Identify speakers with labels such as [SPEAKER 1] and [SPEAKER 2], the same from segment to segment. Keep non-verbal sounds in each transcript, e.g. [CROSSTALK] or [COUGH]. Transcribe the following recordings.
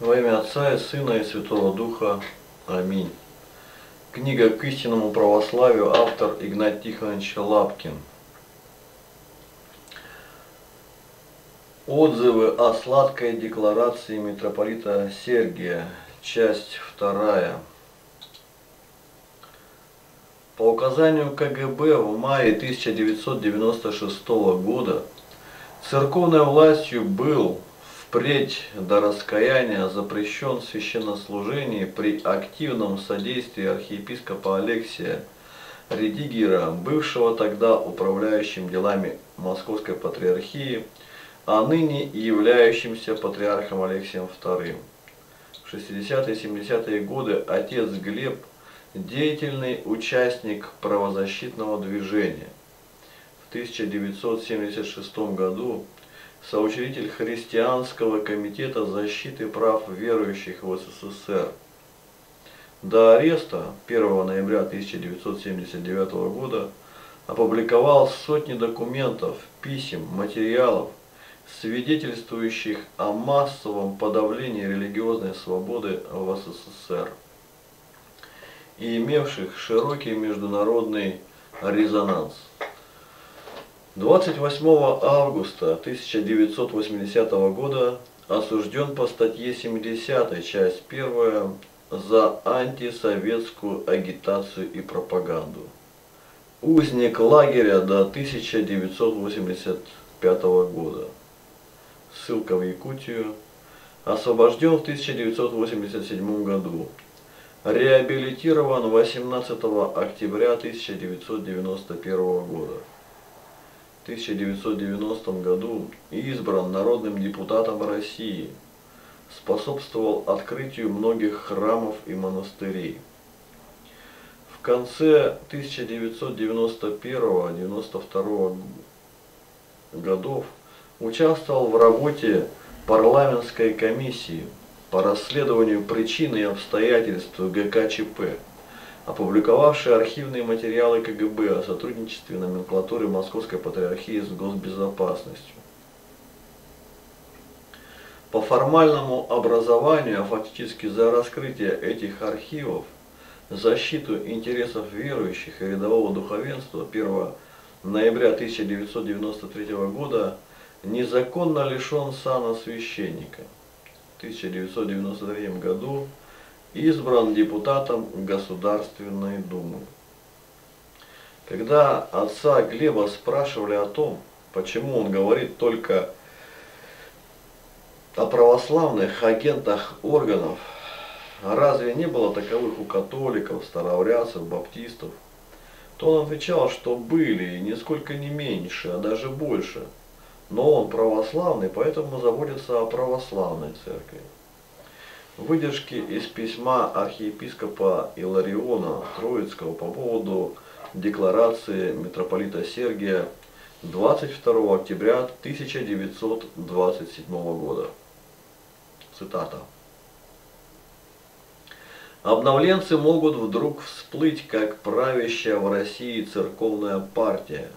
[SPEAKER 1] Во имя Отца и Сына и Святого Духа. Аминь. Книга к истинному православию, автор Игнат Тихонович Лапкин. Отзывы о сладкой декларации митрополита Сергия, часть вторая. По указанию КГБ в мае 1996 года церковной властью был Впредь до раскаяния запрещен священнослужение при активном содействии архиепископа Алексия Редигера, бывшего тогда управляющим делами Московской Патриархии, а ныне являющимся патриархом Алексием II. В 60-е и 70-е годы отец Глеб – деятельный участник правозащитного движения. В 1976 году соучредитель Христианского комитета защиты прав верующих в СССР. До ареста 1 ноября 1979 года опубликовал сотни документов, писем, материалов, свидетельствующих о массовом подавлении религиозной свободы в СССР и имевших широкий международный резонанс. 28 августа 1980 года осужден по статье 70, часть 1, за антисоветскую агитацию и пропаганду. Узник лагеря до 1985 года. Ссылка в Якутию. Освобожден в 1987 году. Реабилитирован 18 октября 1991 года. 1990 году избран народным депутатом России, способствовал открытию многих храмов и монастырей. В конце 1991-1992 годов участвовал в работе парламентской комиссии по расследованию причин и обстоятельств ГКЧП опубликовавший архивные материалы КГБ о сотрудничестве номенклатуры Московской Патриархии с госбезопасностью. По формальному образованию, а фактически за раскрытие этих архивов, защиту интересов верующих и рядового духовенства 1 ноября 1993 года незаконно лишен сана священника. В 1993 году избран депутатом Государственной Думы. Когда отца Глеба спрашивали о том, почему он говорит только о православных агентах органов, разве не было таковых у католиков, старообрядцев, баптистов, то он отвечал, что были, и нисколько не меньше, а даже больше. Но он православный, поэтому заботится о православной церкви. Выдержки из письма архиепископа Илариона Троицкого по поводу декларации митрополита Сергия 22 октября 1927 года. Цитата. Обновленцы могут вдруг всплыть как правящая в России церковная партия.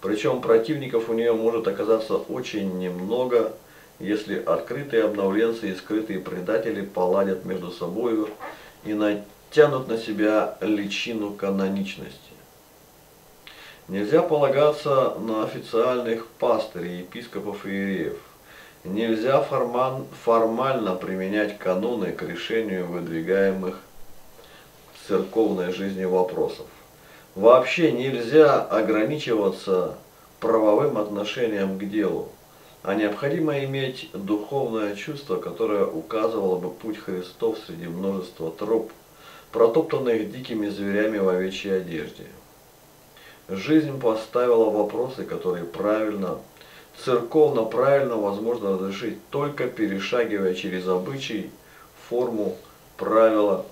[SPEAKER 1] Причем противников у нее может оказаться очень немного – если открытые обновленцы и скрытые предатели поладят между собою и натянут на себя личину каноничности. Нельзя полагаться на официальных пастырей, епископов и иереев. Нельзя форман, формально применять каноны к решению выдвигаемых церковной жизни вопросов. Вообще нельзя ограничиваться правовым отношением к делу а необходимо иметь духовное чувство, которое указывало бы путь Христов среди множества троп, протоптанных дикими зверями в овечьей одежде. Жизнь поставила вопросы, которые правильно, церковно правильно возможно разрешить, только перешагивая через обычай, форму, правила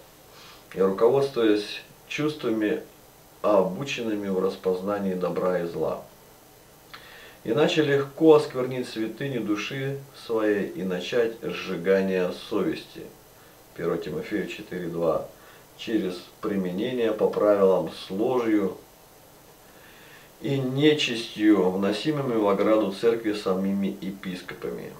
[SPEAKER 1] и руководствуясь чувствами, обученными в распознании добра и зла. Иначе легко осквернить святыни души своей и начать сжигание совести. 1 Тимофею 4.2. Через применение по правилам с ложью и нечистью, вносимыми в ограду церкви самими епископами.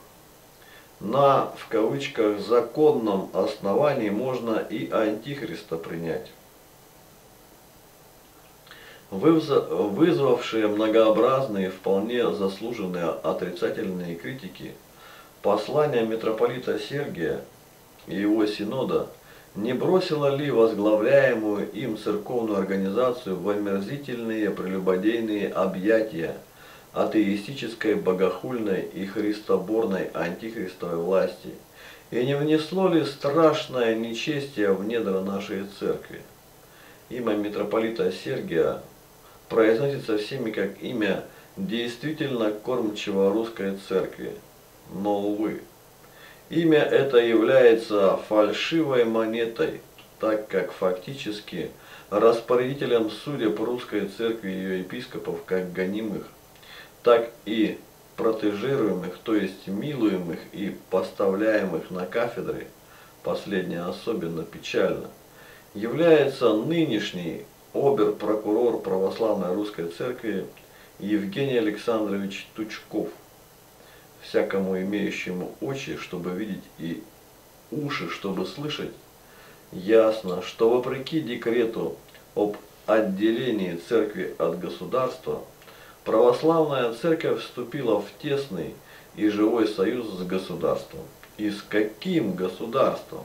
[SPEAKER 1] на, в кавычках, законном основании можно и антихриста принять. Вызвавшие многообразные, вполне заслуженные отрицательные критики, послание митрополита Сергия и его синода не бросило ли возглавляемую им церковную организацию в омерзительные прелюбодейные объятия атеистической, богохульной и христоборной антихристовой власти, и не внесло ли страшное нечестие в недра нашей церкви? Имя митрополита Сергия произносится всеми как имя действительно кормчего русской церкви. Но, увы, имя это является фальшивой монетой, так как фактически распорядителем судеб русской церкви и ее епископов как гонимых, так и протежируемых, то есть милуемых и поставляемых на кафедры, последнее особенно печально, является нынешний обер-прокурор православной русской церкви Евгений Александрович Тучков, всякому имеющему очи, чтобы видеть, и уши, чтобы слышать, ясно, что вопреки декрету об отделении церкви от государства, православная церковь вступила в тесный и живой союз с государством. И с каким государством?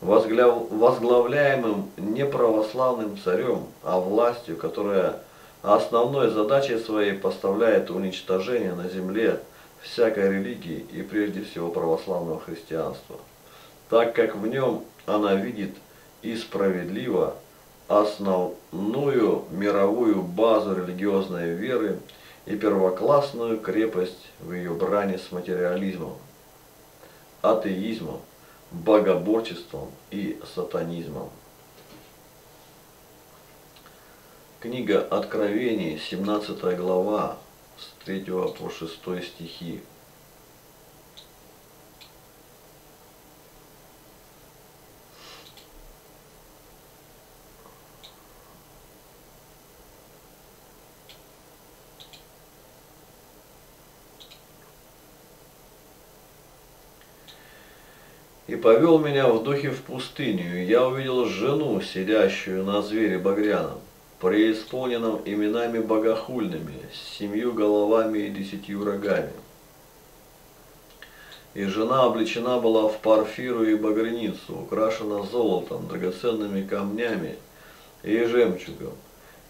[SPEAKER 1] Возглавляемым не православным царем, а властью, которая основной задачей своей поставляет уничтожение на земле всякой религии и прежде всего православного христианства, так как в нем она видит и справедливо основную мировую базу религиозной веры и первоклассную крепость в ее брани с материализмом, атеизмом, богоборчеством и сатанизмом. Книга Откровений, 17 глава, с 3 по 6 стихи. Повел меня в духе в пустыню, и я увидел жену, сидящую на звере багряном, преисполненном именами богохульными, с семью головами и десятью рогами. И жена облечена была в парфиру и багряницу, украшена золотом, драгоценными камнями и жемчугом,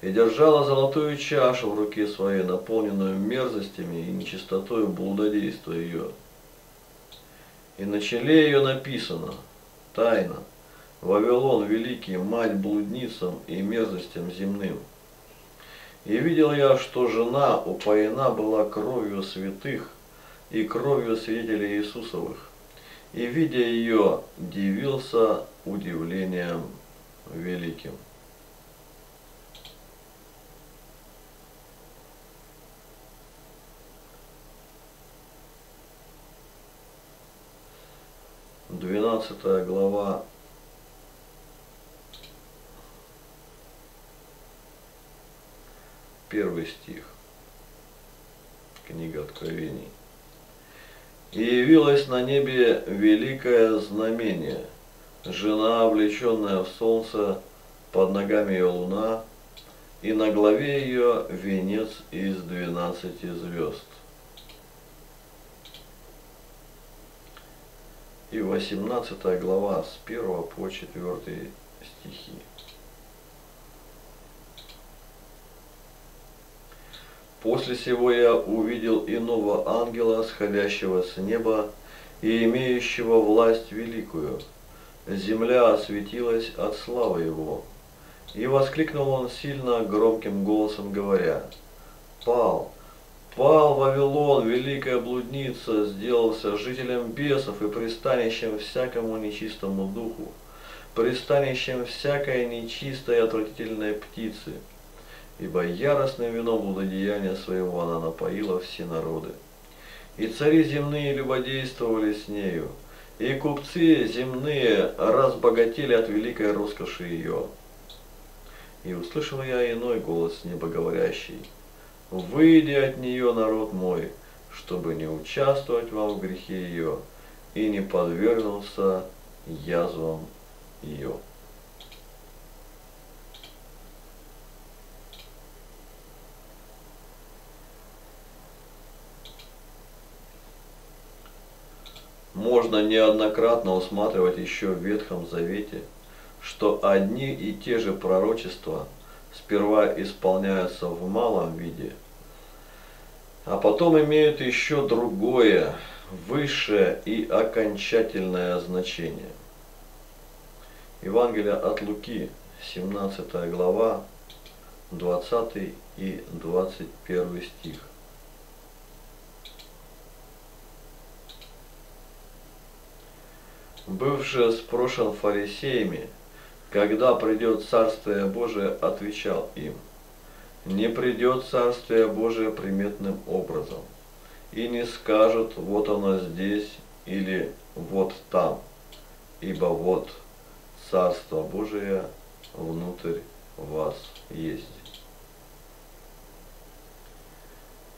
[SPEAKER 1] и держала золотую чашу в руке своей, наполненную мерзостями и нечистотой блудодейства ее. И на челе ее написано «Тайна, Вавилон великий, мать блудницам и мерзостям земным». И видел я, что жена упоена была кровью святых и кровью свидетелей Иисусовых. И, видя ее, дивился удивлением великим. 12 глава первый стих. Книга Откровений. И явилось на небе великое знамение, жена, облеченная в солнце, под ногами ее луна, и на главе ее венец из двенадцати звезд. И 18 глава с 1 по 4 стихи. После сего я увидел иного ангела, сходящего с неба и имеющего власть великую. Земля осветилась от славы его. И воскликнул он сильно громким голосом, говоря, «Пал, Пал Вавилон, великая блудница, сделался жителем бесов и пристанищем всякому нечистому духу, пристанищем всякой нечистой и отвратительной птицы, ибо яростным вином блудодеяния своего она напоила все народы. И цари земные любодействовали с нею, и купцы земные разбогатели от великой роскоши ее. И услышал я иной голос небоговорящий, Выйди от нее, народ мой, чтобы не участвовать вам в грехе ее, и не подвергнулся язвам ее. Можно неоднократно усматривать еще в Ветхом Завете, что одни и те же пророчества сперва исполняются в малом виде, а потом имеют еще другое, высшее и окончательное значение. Евангелие от Луки, 17 глава, 20 и 21 стих. бывший спрошен фарисеями, когда придет Царствие Божие, отвечал им, не придет Царствие Божие приметным образом, и не скажут, вот оно здесь или вот там, ибо вот Царство Божие внутрь вас есть.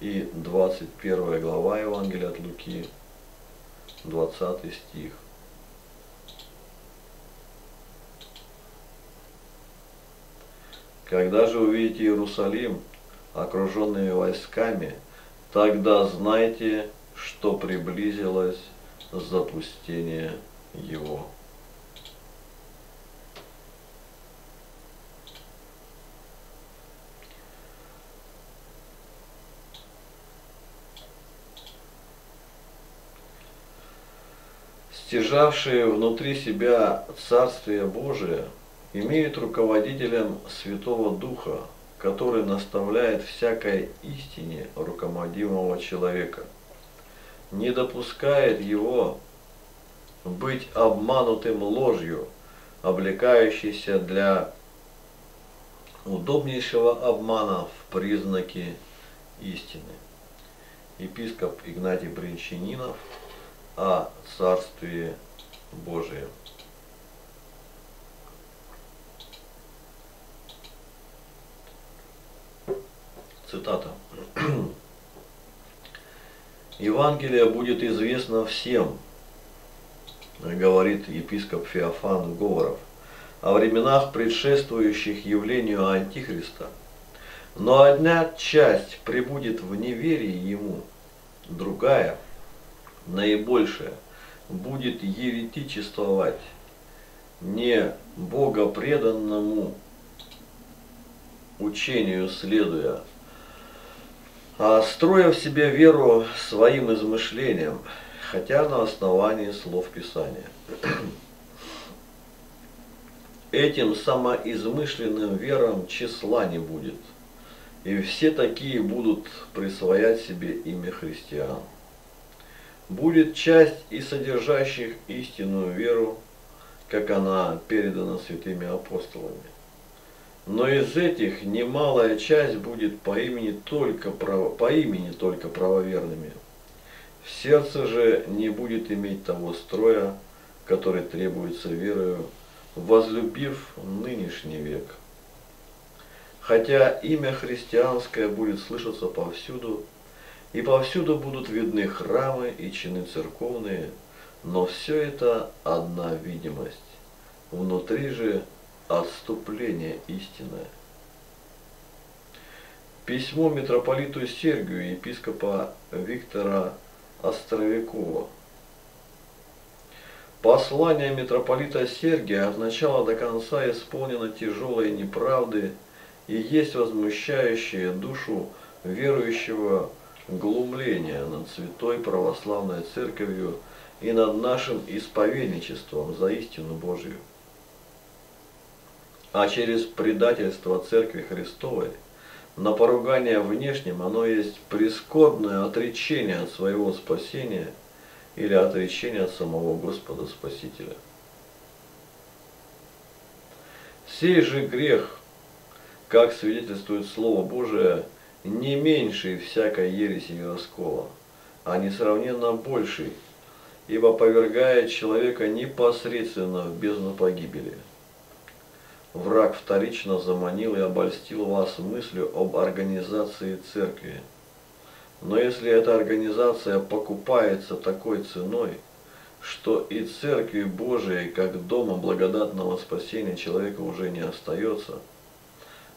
[SPEAKER 1] И 21 глава Евангелия от Луки, 20 стих. Когда же увидите Иерусалим, окруженный войсками, тогда знайте, что приблизилось запустение его. Стяжавшие внутри себя Царствие Божие – имеют руководителем Святого Духа, который наставляет всякой истине руководимого человека, не допускает его быть обманутым ложью, облекающейся для удобнейшего обмана в признаки истины. Епископ Игнатий Бринчанинов о Царстве Божием. Цитата. Евангелие будет известно всем, говорит епископ Феофан Говоров, о временах, предшествующих явлению Антихриста. Но одна часть прибудет в неверии ему, другая, наибольшая, будет еретичествовать, не богопреданному учению следуя, строя в себе веру своим измышлением, хотя на основании слов Писания. [CLEARS THROAT] Этим самоизмышленным верам числа не будет, и все такие будут присвоять себе имя христиан. Будет часть и содержащих истинную веру, как она передана святыми апостолами. Но из этих немалая часть будет по имени только, право, по имени только правоверными. Сердце же не будет иметь того строя, который требуется верою, возлюбив нынешний век. Хотя имя христианское будет слышаться повсюду, и повсюду будут видны храмы и чины церковные, но все это одна видимость. Внутри же отступление истинное. Письмо митрополиту Сергию епископа Виктора Островикова. Послание митрополита Сергия от начала до конца исполнено тяжелой неправды и есть возмущающее душу верующего глумление над святой православной церковью и над нашим исповедничеством за истину Божию а через предательство Церкви Христовой, на поругание внешним оно есть прискорбное отречение от своего спасения или отречение от самого Господа Спасителя. Сей же грех, как свидетельствует Слово Божие, не меньший всякой ереси и раскола, а несравненно больший, ибо повергает человека непосредственно в бездну погибели – Враг вторично заманил и обольстил вас мыслью об организации церкви. Но если эта организация покупается такой ценой, что и Церкви Божией, как дома благодатного спасения человека уже не остается,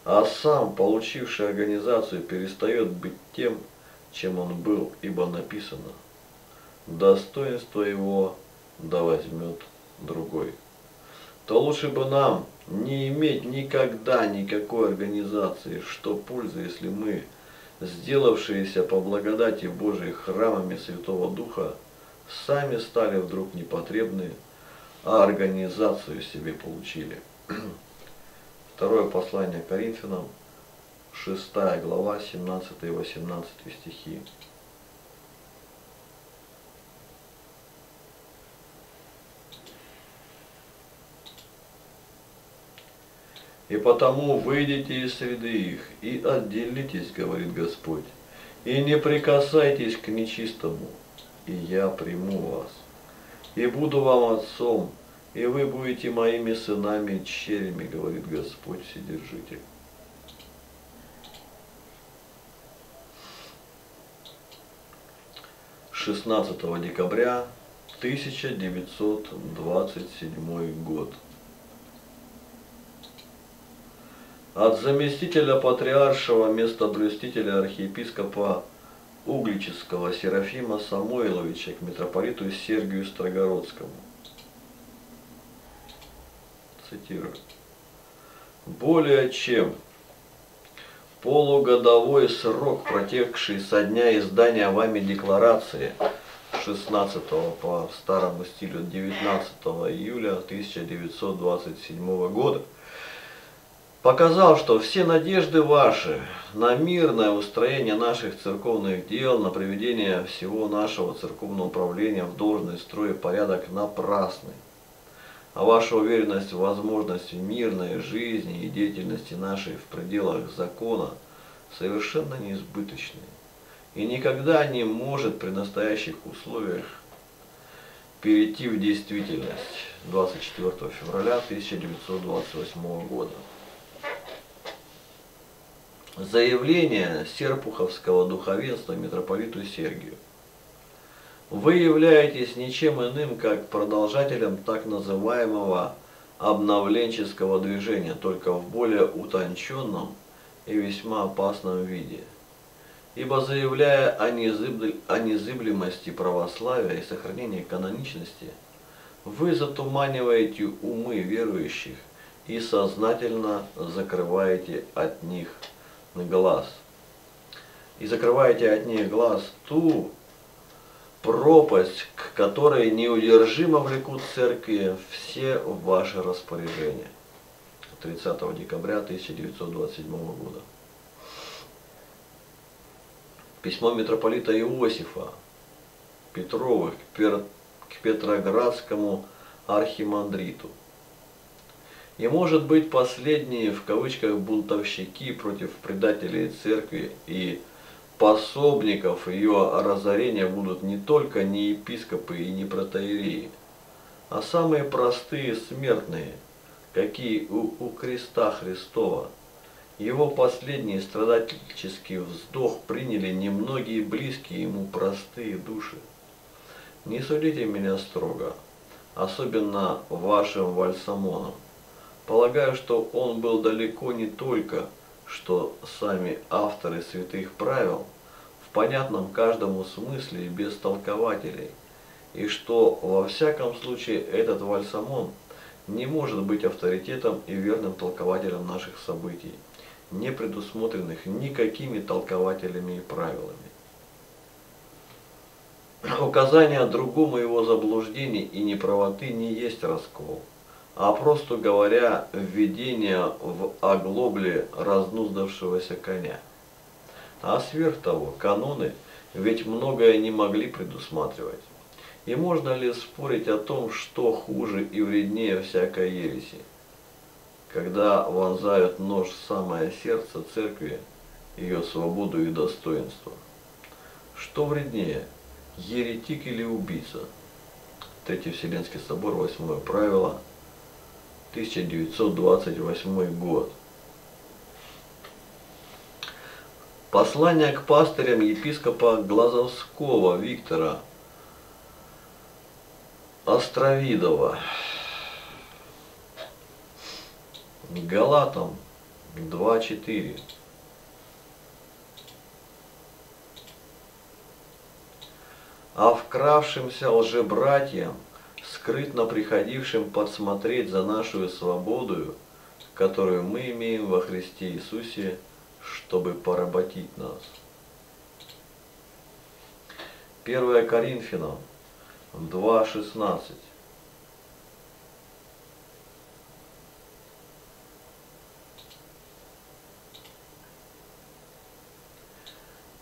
[SPEAKER 1] а сам, получивший организацию, перестает быть тем, чем он был, ибо написано, достоинство его да возьмет другой. То лучше бы нам не иметь никогда никакой организации, что польза, если мы, сделавшиеся по благодати Божией храмами Святого Духа, сами стали вдруг непотребны, а организацию себе получили. [CLEARS THROAT] Второе послание Коринфянам, 6 глава, 17 и 18 стихи. И потому выйдите из среды их и отделитесь, говорит Господь, и не прикасайтесь к нечистому, и я приму вас, и буду вам отцом, и вы будете моими сынами и черями, говорит Господь Вседержитель. Шестнадцатого декабря 1927 год. От заместителя патриаршего местоблюстителя архиепископа Углического Серафима Самойловича к митрополиту Сергию Строгородскому. Цитирую. Более чем полугодовой срок, протекший со дня издания вами декларации 16 по старому стилю 19 июля 1927 года, показал, что все надежды ваши на мирное устроение наших церковных дел, на приведение всего нашего церковного управления в должный строй и порядок напрасны. А ваша уверенность в возможности мирной жизни и деятельности нашей в пределах закона совершенно неизбыточны и никогда не может при настоящих условиях перейти в действительность 24 февраля 1928 года. Заявление серпуховского духовенства митрополиту Сергию. Вы являетесь ничем иным, как продолжателем так называемого обновленческого движения, только в более утонченном и весьма опасном виде. Ибо заявляя о, незыб... о незыблемости православия и сохранении каноничности, вы затуманиваете умы верующих и сознательно закрываете от них глаз. И закрываете от них глаз ту пропасть, к которой неудержимо влекут церкви все ваши распоряжения. 30 декабря 1927 года. Письмо митрополита Иосифа Петровых к Петроградскому архимандриту. И может быть последние в кавычках бунтовщики против предателей церкви и пособников ее разорения будут не только не епископы и не протоиереи, а самые простые смертные, какие у, у креста Христова. Его последний страдательческий вздох приняли немногие близкие ему простые души. Не судите меня строго, особенно вашим вальсамоном. Полагаю, что он был далеко не только, что сами авторы святых правил, в понятном каждому смысле и без толкователей, и что во всяком случае этот вальсамон не может быть авторитетом и верным толкователем наших событий, не предусмотренных никакими толкователями и правилами. Указание другому его заблуждений и неправоты не есть раскол а просто говоря, введение в оглобле разнуздавшегося коня. А сверх того, каноны ведь многое не могли предусматривать. И можно ли спорить о том, что хуже и вреднее всякой ереси? Когда вонзают нож в самое сердце церкви, ее свободу и достоинство. Что вреднее, еретик или убийца? Третий Вселенский собор, восьмое правило – 1928 год. Послание к пастырям епископа Глазовского Виктора Островидова. Галатам 2.4. А вкравшимся лжебратьям, скрытно приходившим подсмотреть за нашу свободою, которую мы имеем во Христе Иисусе, чтобы поработить нас. 1 Коринфянам 2.16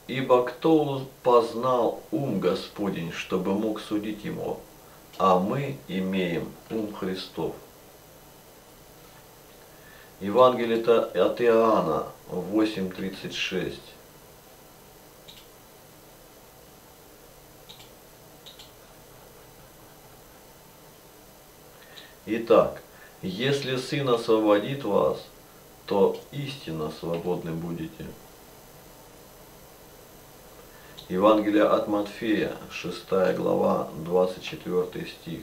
[SPEAKER 1] Ибо кто познал ум Господень, чтобы мог судить его, а мы имеем ум Христов. Евангелие от Иоанна 8.36 Итак, если Сын освободит вас, то истинно свободны будете. Евангелие от Матфея, 6 глава, 24 стих.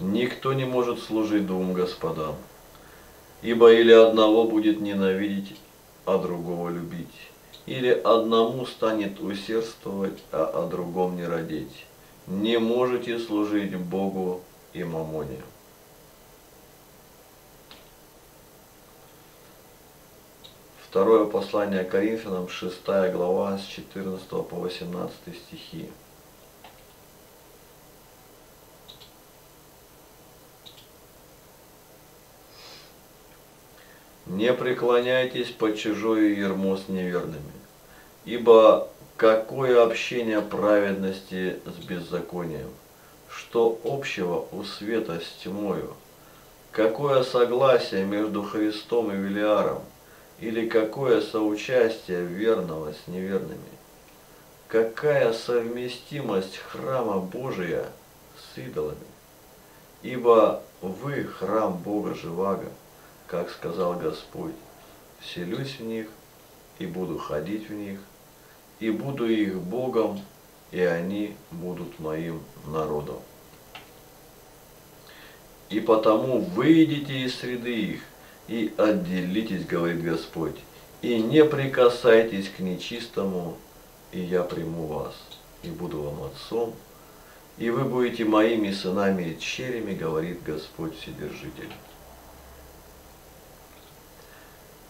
[SPEAKER 1] Никто не может служить двум господам, ибо или одного будет ненавидеть, а другого любить, или одному станет усердствовать, а о другом не родить. Не можете служить Богу и мамоне. Второе послание Коринфянам, 6 глава, с 14 по 18 стихи. Не преклоняйтесь под чужое ермо с неверными, ибо какое общение праведности с беззаконием, что общего у света с тьмою, какое согласие между Христом и Велиаром, или какое соучастие верного с неверными? Какая совместимость храма Божия с идолами? Ибо вы храм Бога Живаго, как сказал Господь, вселюсь в них и буду ходить в них, и буду их Богом, и они будут моим народом. И потому выйдите из среды их, и отделитесь, говорит Господь, и не прикасайтесь к нечистому, и я приму вас, и буду вам отцом, и вы будете моими сынами и черями, говорит Господь Вседержитель.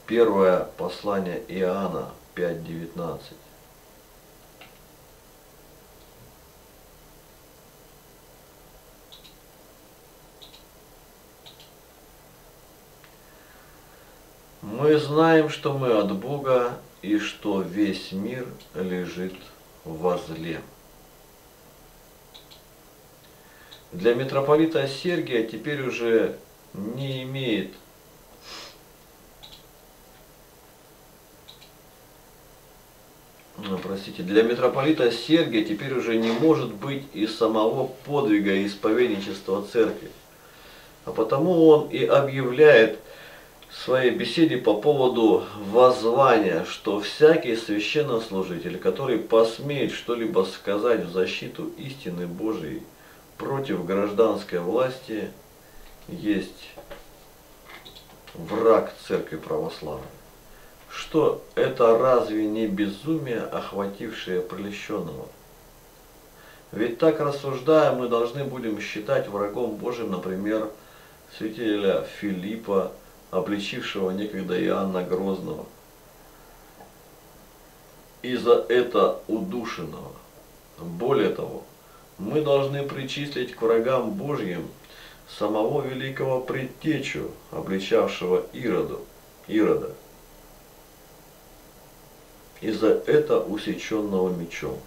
[SPEAKER 1] Первое послание Иоанна 5.19. Мы знаем, что мы от Бога и что весь мир лежит во зле. Для митрополита Сергия теперь уже не имеет ну, простите, для митрополита Сергия теперь уже не может быть и самого подвига исповедничества церкви. А потому он и объявляет своей беседе по поводу воззвания, что всякий священнослужитель, который посмеет что-либо сказать в защиту истины Божией против гражданской власти, есть враг церкви православной. Что это разве не безумие, охватившее прелещенного? Ведь так рассуждая, мы должны будем считать врагом Божьим, например, святителя Филиппа, обличившего некогда Иоанна Грозного, и за это удушенного. Более того, мы должны причислить к врагам Божьим самого великого предтечу, обличавшего Ироду, Ирода, и за это усеченного мечом.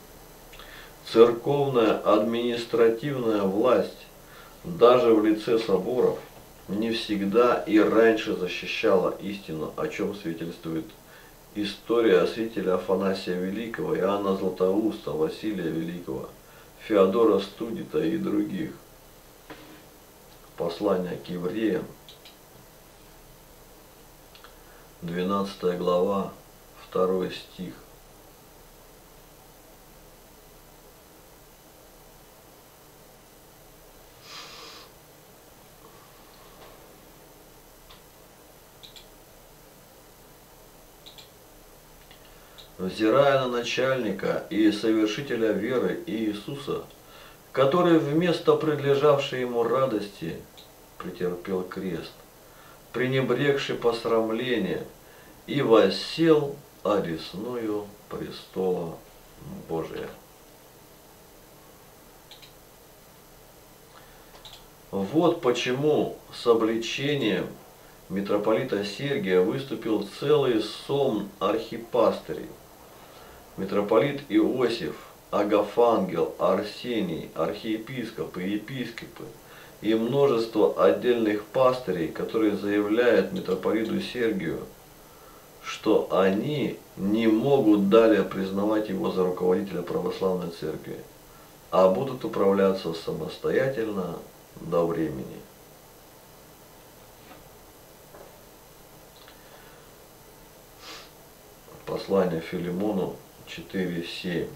[SPEAKER 1] Церковная административная власть, даже в лице соборов, не всегда и раньше защищала истину, о чем свидетельствует история святителя Афанасия Великого, Иоанна Златоуста, Василия Великого, Феодора Студита и других. Послание к евреям, 12 глава, 2 стих. Взирая на начальника и совершителя веры Иисуса, который вместо предлежавшей ему радости претерпел крест, пренебрегший посрамление, и воссел одесную престола Божия. Вот почему с обличением митрополита Сергия выступил целый сон архипастырей. Митрополит Иосиф, Агафангел, Арсений, архиепископы, епископы и множество отдельных пастырей, которые заявляют митрополиту Сергию, что они не могут далее признавать его за руководителя православной церкви, а будут управляться самостоятельно до времени. Послание Филимону 4.7.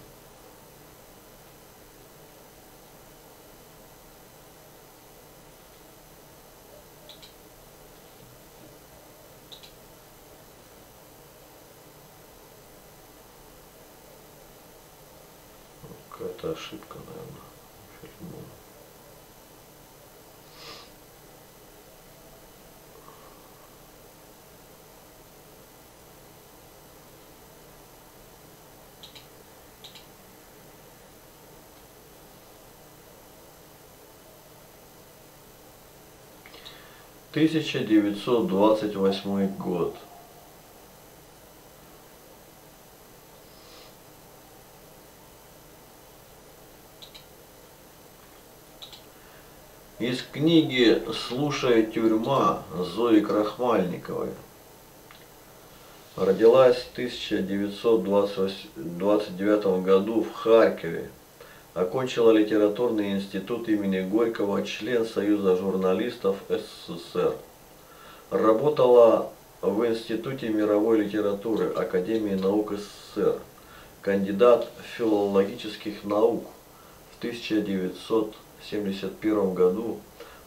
[SPEAKER 1] Какая-то ошибка, наверное, 1928 год. Из книги «Слушая тюрьма» Зои Крахмальниковой. Родилась в 1929 году в Харькове. Окончила литературный институт имени Горького, член Союза журналистов СССР. Работала в Институте мировой литературы Академии наук СССР. Кандидат филологических наук в 1971 году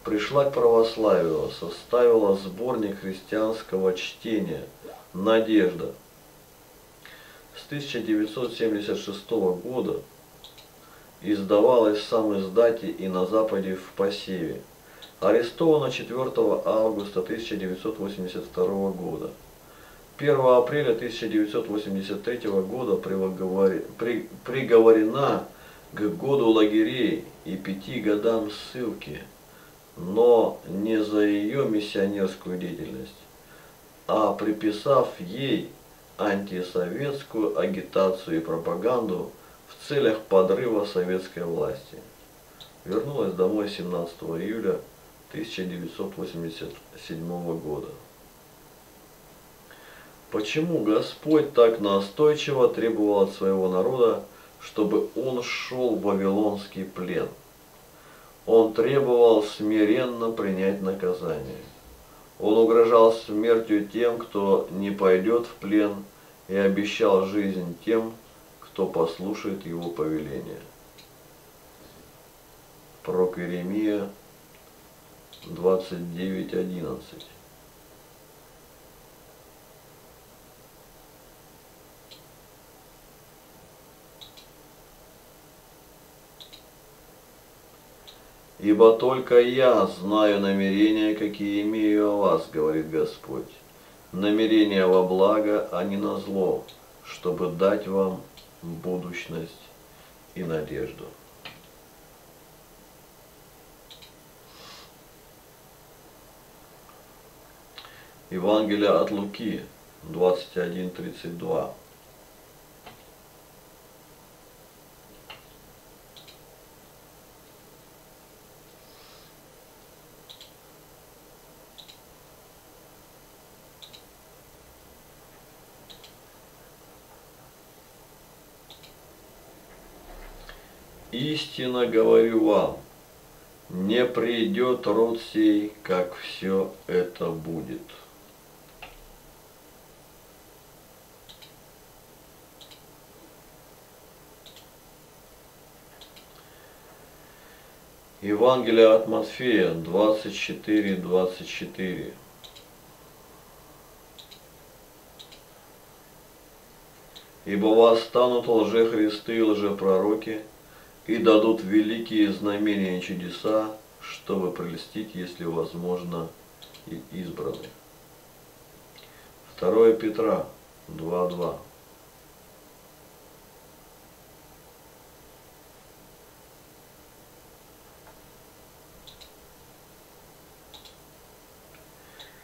[SPEAKER 1] пришла к православию, составила сборник христианского чтения «Надежда». С 1976 года издавалась в сам издате и на Западе в посеве. Арестована 4 августа 1982 года. 1 апреля 1983 года приговорена к году лагерей и пяти годам ссылки, но не за ее миссионерскую деятельность, а приписав ей антисоветскую агитацию и пропаганду целях подрыва советской власти. Вернулась домой 17 июля 1987 года. Почему Господь так настойчиво требовал от своего народа, чтобы он шел в Вавилонский плен? Он требовал смиренно принять наказание. Он угрожал смертью тем, кто не пойдет в плен, и обещал жизнь тем, кто послушает его повеления. Пророк Иеремия 29.11 Ибо только я знаю намерения, какие имею о вас, говорит Господь. Намерения во благо, а не на зло, чтобы дать вам будущность и надежду. Евангелие от Луки 21.32 Истинно говорю вам, не придет род сей, как все это будет. Евангелие от Матфея 24, 24. Ибо восстанут лжехристы и лжепророки, и дадут великие знамения и чудеса, чтобы прелестить, если возможно, и избранных. 2 Петра 2.2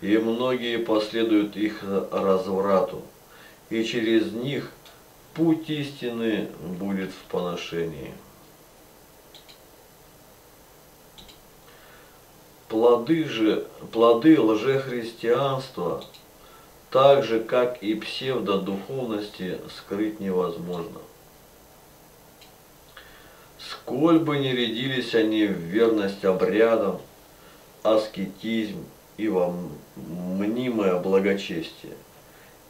[SPEAKER 1] И многие последуют их разврату, и через них путь истины будет в поношении. Плоды же, плоды лжехристианства, так же как и псевдодуховности, скрыть невозможно. Сколь бы не рядились они в верность обрядам, аскетизм и во мнимое благочестие.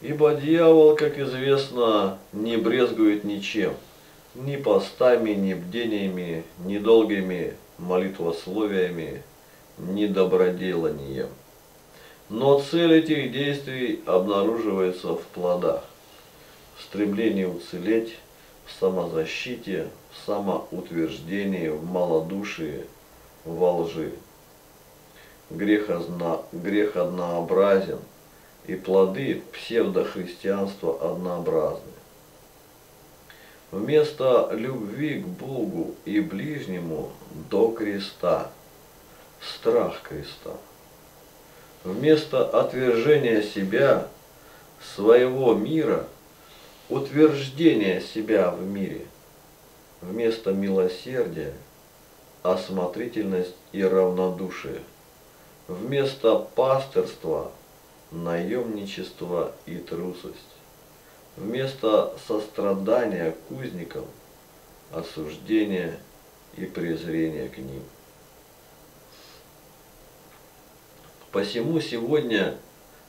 [SPEAKER 1] Ибо дьявол, как известно, не брезгует ничем, ни постами, ни бдениями, ни долгими молитвословиями, ни доброделанием. Но цель этих действий обнаруживается в плодах, в стремлении уцелеть, в самозащите, в самоутверждении, в малодушии, во лжи. Грех, грех однообразен – и плоды псевдохристианства однообразны. Вместо любви к Богу и ближнему до креста – страх креста. Вместо отвержения себя, своего мира, утверждения себя в мире. Вместо милосердия – осмотрительность и равнодушие. Вместо пастырства – наемничество и трусость. Вместо сострадания к узникам – осуждение и презрение к ним. Посему сегодня,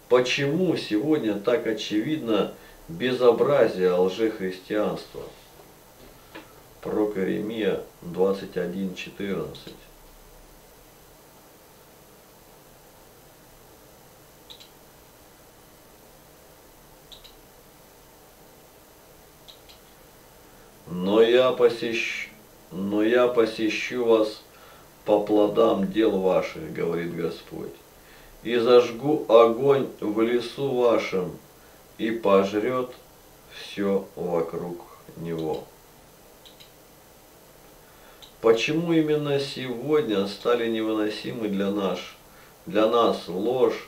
[SPEAKER 1] почему сегодня так очевидно безобразие лжехристианства? Пророк Иеремия 21.14 но я посещу, но я посещу вас по плодам дел ваших, говорит Господь, и зажгу огонь в лесу вашем, и пожрет все вокруг него. Почему именно сегодня стали невыносимы для нас, для нас ложь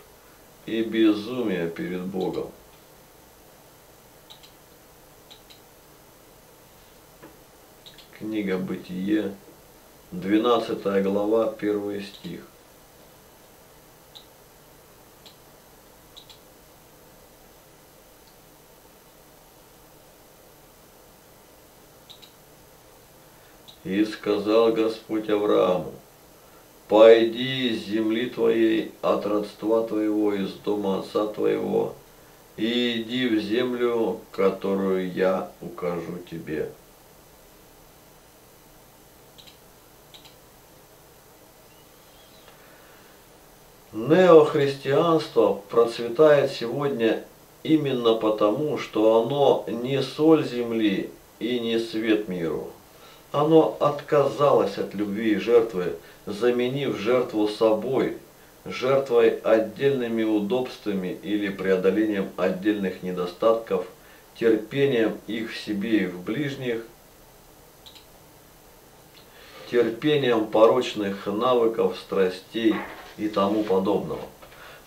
[SPEAKER 1] и безумие перед Богом? Книга Бытие, 12 глава, 1 стих. И сказал Господь Аврааму, «Пойди из земли твоей, от родства твоего, из дома отца твоего, и иди в землю, которую я укажу тебе». Неохристианство процветает сегодня именно потому, что оно не соль земли и не свет миру. Оно отказалось от любви и жертвы, заменив жертву собой, жертвой отдельными удобствами или преодолением отдельных недостатков, терпением их в себе и в ближних, терпением порочных навыков, страстей, и тому подобного.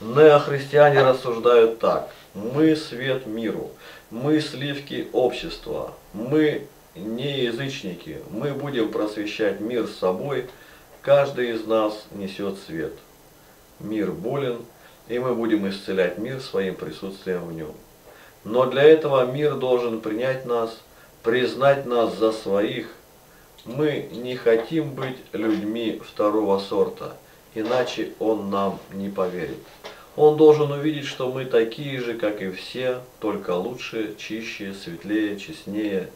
[SPEAKER 1] Неохристиане рассуждают так. Мы свет миру, мы сливки общества, мы не язычники, мы будем просвещать мир с собой, каждый из нас несет свет. Мир болен, и мы будем исцелять мир своим присутствием в нем. Но для этого мир должен принять нас, признать нас за своих. Мы не хотим быть людьми второго сорта – иначе он нам не поверит. Он должен увидеть, что мы такие же, как и все, только лучше, чище, светлее, честнее.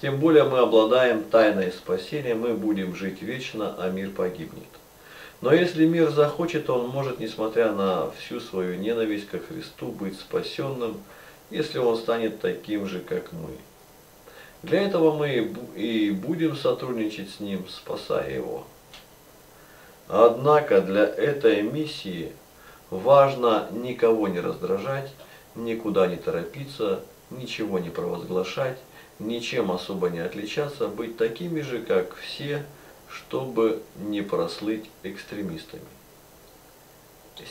[SPEAKER 1] Тем более мы обладаем тайной спасения, мы будем жить вечно, а мир погибнет. Но если мир захочет, он может, несмотря на всю свою ненависть ко Христу, быть спасенным, если он станет таким же, как мы. Для этого мы и будем сотрудничать с ним, спасая его. Однако для этой миссии важно никого не раздражать, никуда не торопиться, ничего не провозглашать, ничем особо не отличаться, быть такими же, как все, чтобы не прослыть экстремистами.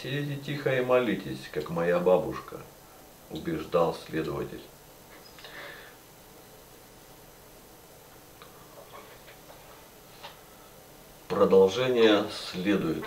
[SPEAKER 1] Сидите тихо и молитесь, как моя бабушка, убеждал следователь. Продолжение следует.